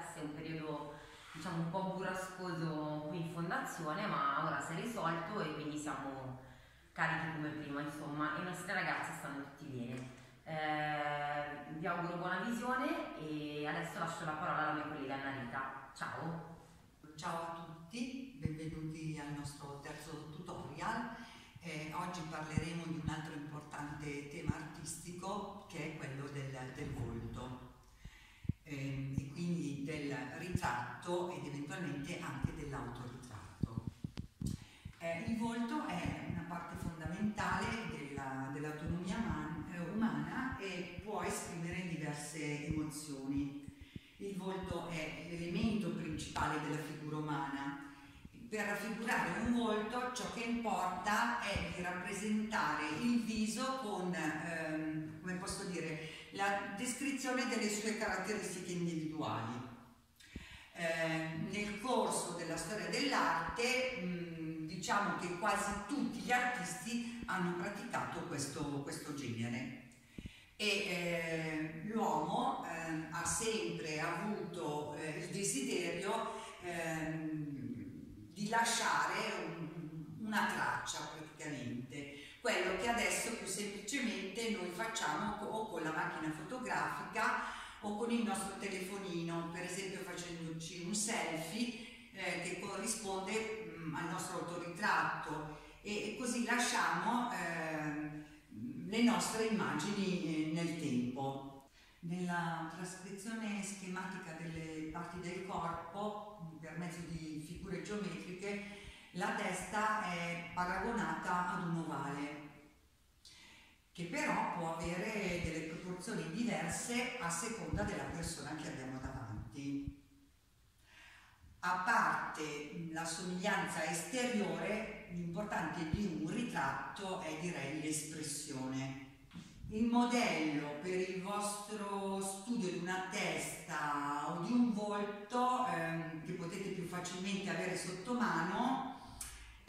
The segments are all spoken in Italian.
feste un periodo diciamo un po' burrascoso qui in fondazione ma ora si è risolto e quindi siamo carichi come prima insomma e i nostri ragazzi stanno tutti bene. Eh, vi auguro buona visione e adesso lascio la parola alla mia collega Annarita. Ciao! Ciao a tutti, benvenuti al nostro terzo tutorial. Eh, oggi parleremo di un altro importante tema artistico che è quello del, del volto eh, e quindi del ritratto ed eventualmente anche dell'autoritratto. Eh, il volto è una parte fondamentale dell'autonomia dell umana e può esprimere diverse emozioni. Il volto è l'elemento principale della figura umana. Per raffigurare un volto ciò che importa è di rappresentare il viso con, ehm, come posso dire, la descrizione delle sue caratteristiche individuali. Eh, nel corso della storia dell'arte diciamo che quasi tutti gli artisti hanno praticato questo, questo genere e eh, l'uomo eh, ha sempre avuto eh, il desiderio ehm, di lasciare un, una traccia praticamente, quello che adesso più semplicemente noi facciamo o con la macchina fotografica o con il nostro telefonino, per esempio facendoci un selfie eh, che corrisponde mh, mm, al nostro autoritratto e, e così lasciamo eh, le nostre immagini eh, nel tempo. Nella trascrizione schematica delle parti del corpo, per mezzo di figure geometriche, la testa è paragonata ad un ovale, che però può avere delle proporzioni diverse a seconda della persona che abbiamo davanti. A parte la somiglianza esteriore, l'importante di un ritratto è direi l'espressione. Il modello per il vostro studio di una testa o di un volto ehm, che potete più facilmente avere sotto mano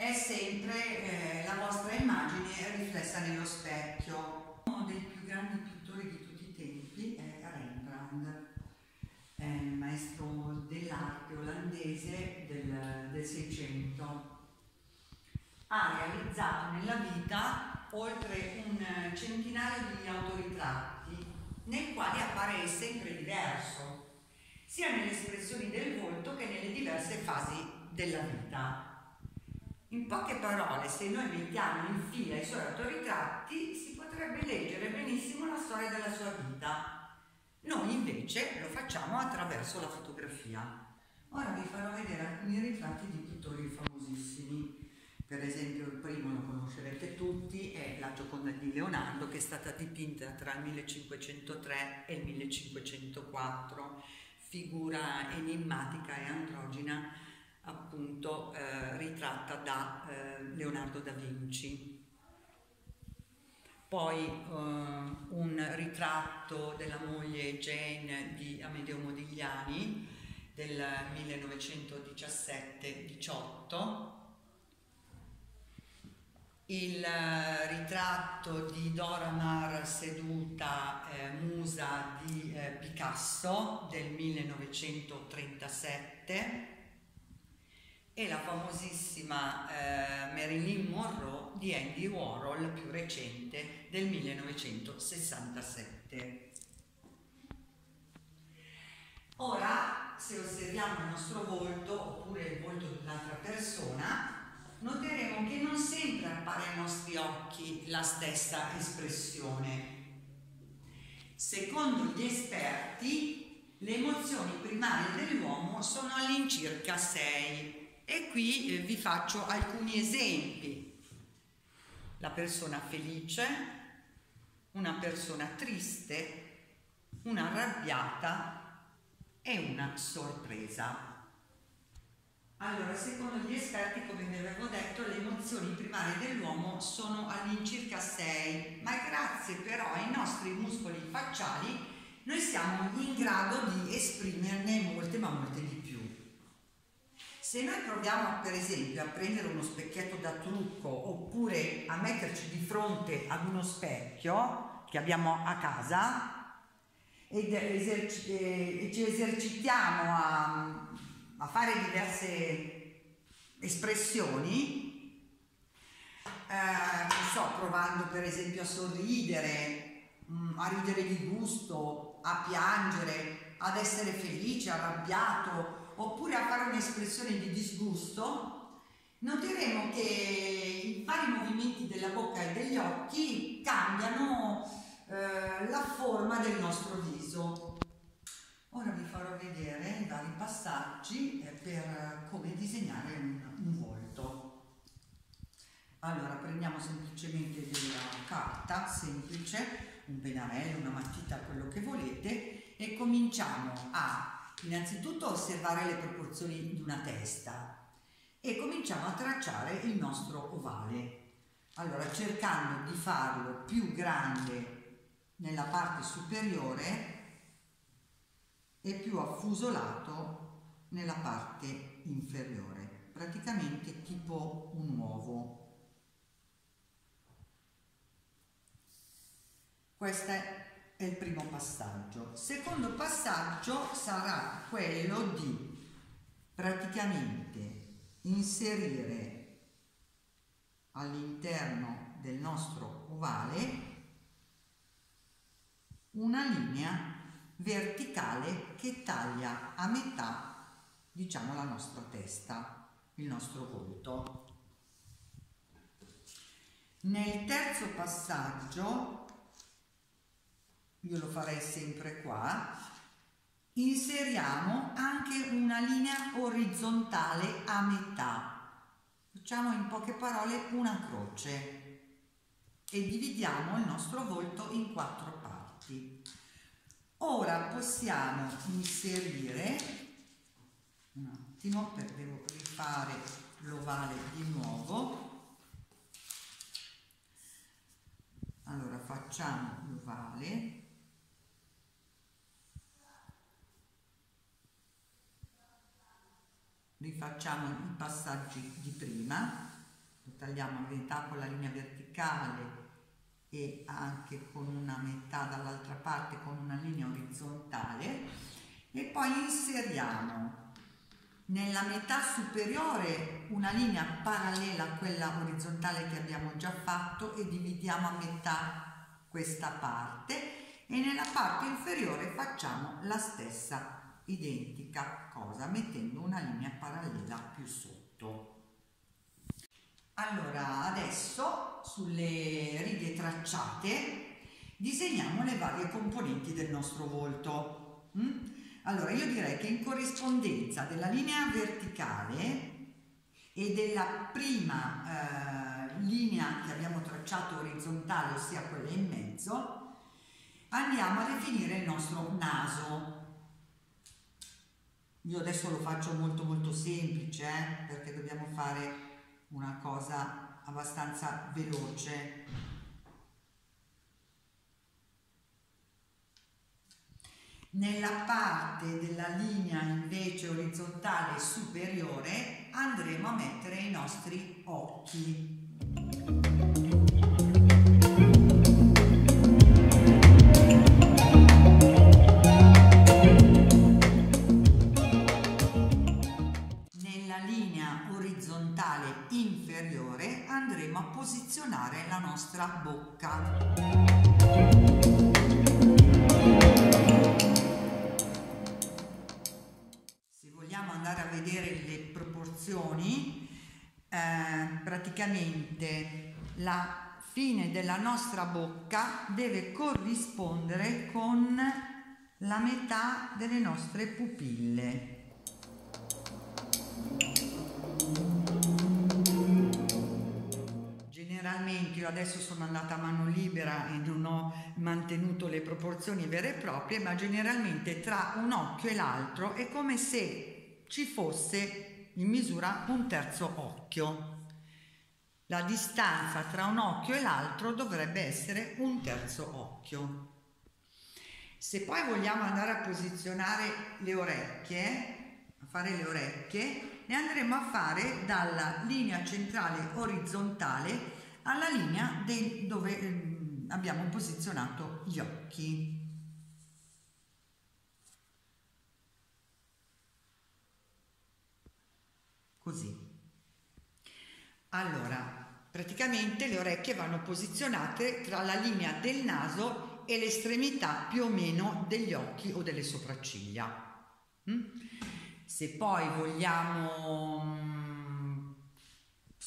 è sempre eh, la vostra immagine riflessa nello specchio. Uno dei più grandi pittori di tutti i tempi è Rembrandt è il maestro dell'arte olandese del Seicento. Ha realizzato nella vita oltre un centinaio di autoritratti nei quali appare sempre diverso, sia nelle espressioni del volto che nelle diverse fasi della vita. In poche parole, se noi mettiamo in fila i suoi autoritratti, si potrebbe leggere benissimo la storia della sua vita noi invece lo facciamo attraverso la fotografia. Ora vi farò vedere alcuni ritratti di pittori famosissimi. Per esempio il primo lo conoscerete tutti, è la Gioconda di Leonardo che è stata dipinta tra il 1503 e il 1504. Figura enigmatica e androgina appunto eh, ritratta da eh, Leonardo da Vinci. Poi uh, un ritratto della moglie Jane di Amedeo Modigliani del 1917-18, il ritratto di Dora Maar seduta eh, musa di eh, Picasso del 1937 e la famosissima eh, Marilyn Monroe di Andy Warhol più recente del 1967. Ora, se osserviamo il nostro volto oppure il volto di un'altra persona, noteremo che non sempre appare ai nostri occhi la stessa espressione. Secondo gli esperti, le emozioni primarie dell'uomo sono all'incirca 6 e qui eh, vi faccio alcuni esempi. La persona felice, una persona triste, una arrabbiata e una sorpresa. Allora, secondo gli esperti, come vi avevo detto, le emozioni primarie dell'uomo sono all'incirca 6, ma grazie però ai nostri muscoli facciali noi siamo in grado di esprimerne molte ma molte. Se noi proviamo per esempio a prendere uno specchietto da trucco oppure a metterci di fronte ad uno specchio che abbiamo a casa ed eserci- e ci esercitiamo a, a fare diverse espressioni, eh, so, provando per esempio a sorridere, mm, a ridere di gusto, a piangere, ad essere felice, arrabbiato, oppure a fare un'espressione di disgusto, noteremo che i vari movimenti della bocca e degli occhi cambiano eh, la forma del nostro viso. Ora vi farò vedere i vari passaggi eh, per come disegnare un, un volto. Allora prendiamo semplicemente della carta semplice, un pennarello, una matita, quello che volete e cominciamo a innanzitutto osservare le proporzioni di una testa e cominciamo a tracciare il nostro ovale. Allora, cercando di farlo più grande nella parte superiore e più affusolato nella parte inferiore, praticamente tipo un uovo. Questa è il primo passaggio. Secondo passaggio sarà quello di praticamente inserire all'interno del nostro ovale una linea verticale che taglia a metà diciamo la nostra testa, il nostro volto. Nel terzo passaggio io lo farei sempre qua, inseriamo anche una linea orizzontale a metà. Facciamo in poche parole una croce e dividiamo il nostro volto in quattro parti. Ora possiamo inserire, un attimo perché devo rifare l'ovale di nuovo, allora facciamo l'ovale rifacciamo i passaggi di prima, lo tagliamo a metà con la linea verticale e anche con una metà dall'altra parte con una linea orizzontale e poi inseriamo nella metà superiore una linea parallela a quella orizzontale che abbiamo già fatto e dividiamo a metà questa parte e nella parte inferiore facciamo la stessa identica cosa mettendo una linea parallela più sotto. Allora adesso sulle righe tracciate disegniamo le varie componenti del nostro volto. Mm? Allora io direi che in corrispondenza della linea verticale e della prima eh, linea che abbiamo tracciato orizzontale, ossia quella in mezzo, andiamo a definire il nostro naso. Io adesso lo faccio molto molto semplice eh, perché dobbiamo fare una cosa abbastanza veloce. Nella parte della linea invece orizzontale superiore andremo a mettere i nostri occhi. Nostra bocca. Se vogliamo andare a vedere le proporzioni, eh, praticamente la fine della nostra bocca deve corrispondere con la metà delle nostre pupille. Generalmente io adesso sono andata a mano libera e non ho mantenuto le proporzioni vere e proprie, ma generalmente tra un occhio e l'altro è come se ci fosse in misura un terzo occhio. La distanza tra un occhio e l'altro dovrebbe essere un terzo occhio. Se poi vogliamo andare a posizionare le orecchie, a fare le orecchie, le andremo a fare dalla linea centrale orizzontale alla linea del, dove eh, abbiamo posizionato gli occhi. Così. Allora, praticamente le orecchie vanno posizionate tra la linea del naso e l'estremità più o meno degli occhi o delle sopracciglia. Mm? Se poi vogliamo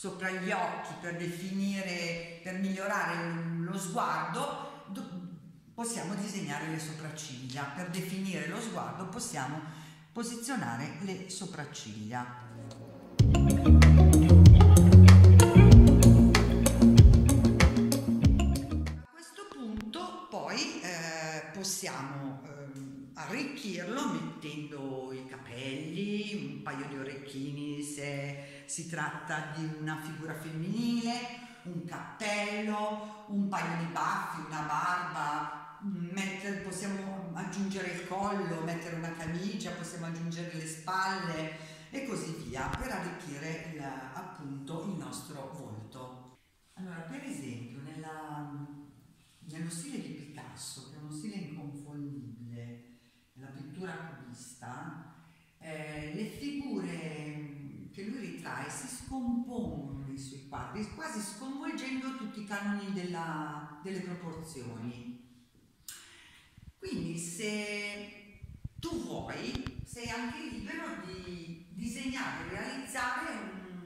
sopra gli occhi per definire, per migliorare lo sguardo, possiamo disegnare le sopracciglia. Per definire lo sguardo possiamo posizionare le sopracciglia. possiamo ehm, arricchirlo mettendo i capelli, un paio di orecchini se si tratta di una figura femminile, un cappello, un paio di baffi, una barba, mettere, possiamo aggiungere il collo, mettere una camicia, possiamo aggiungere le spalle e così via per arricchire il, appunto il nostro volto. Allora, per esempio, nella, nello stile di Picasso, che è uno stile inconfondibile, nella pittura cubista, eh, le figure che lui ritrae si scompongono nei suoi quadri, quasi sconvolgendo tutti i canoni della, delle proporzioni. Quindi se tu vuoi, sei anche libero di disegnare, realizzare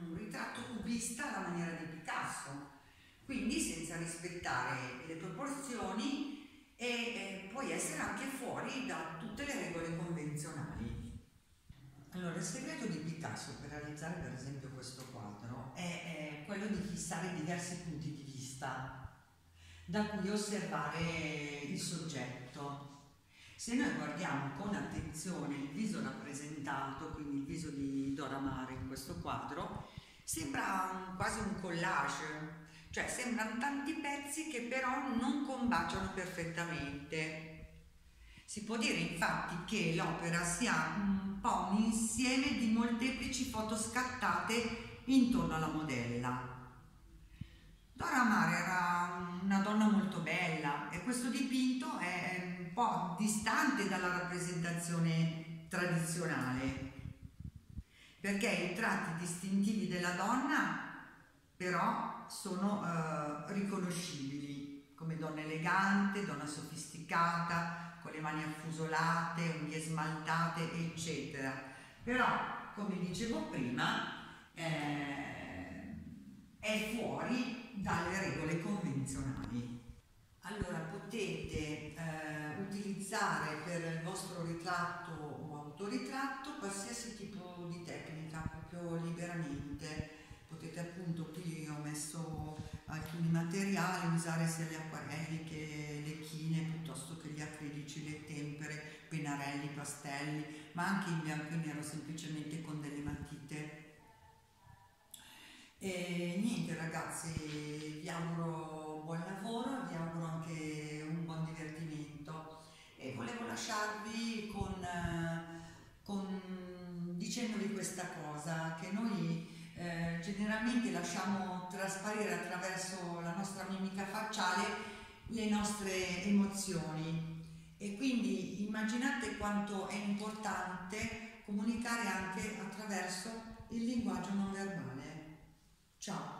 un ritratto cubista alla maniera di Picasso quindi senza rispettare le proporzioni e eh, puoi essere anche fuori da tutte le regole convenzionali. Allora, il segreto di Picasso per realizzare per esempio questo quadro è, è quello di fissare diversi punti di vista da cui osservare il soggetto. Se noi guardiamo con attenzione il viso rappresentato, quindi il viso di Dora Mare in questo quadro, sembra quasi un collage, cioè sembrano tanti pezzi che però non combaciano perfettamente. Si può dire infatti che l'opera sia un po' un insieme di molteplici foto scattate intorno alla modella. Dora Maar era una donna molto bella e questo dipinto è un po' distante dalla rappresentazione tradizionale perché i tratti distintivi della donna però sono eh, riconoscibili come donna elegante, donna sofisticata, con le mani affusolate, unghie smaltate, eccetera. Però, come dicevo prima, eh, è fuori dalle regole convenzionali. Allora potete eh, utilizzare per il vostro ritratto o autoritratto qualsiasi tipo di tecnica, proprio liberamente potete appunto qui ho messo alcuni materiali, usare sia gli acquarelli che le chine piuttosto che gli acrilici, le tempere, pennarelli, pastelli, ma anche in bianco e nero semplicemente niente ragazzi, vi auguro buon lavoro, vi auguro anche un buon divertimento e volevo lasciarvi con, con dicendovi questa cosa, che noi eh, generalmente lasciamo trasparire attraverso la nostra mimica facciale le nostre emozioni e quindi immaginate quanto è importante comunicare anche attraverso il linguaggio non verbale. Ciao!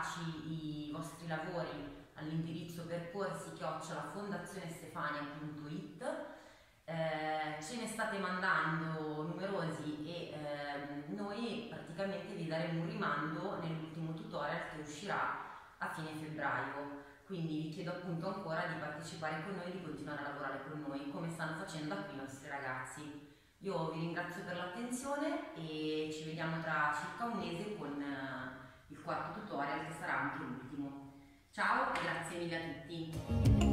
Mandarci i vostri lavori all'indirizzo percorsi chiocciolafondazionestefania.it eh, ce ne state mandando numerosi e eh, noi praticamente vi daremo un rimando nell'ultimo tutorial che uscirà a fine febbraio. Quindi vi chiedo appunto ancora di partecipare con noi e di continuare a lavorare con noi come stanno facendo qui i nostri ragazzi. Io vi ringrazio per l'attenzione e ci vediamo tra circa un mese con eh, il quarto tutorial che sarà anche l'ultimo Ciao e grazie mille a tutti.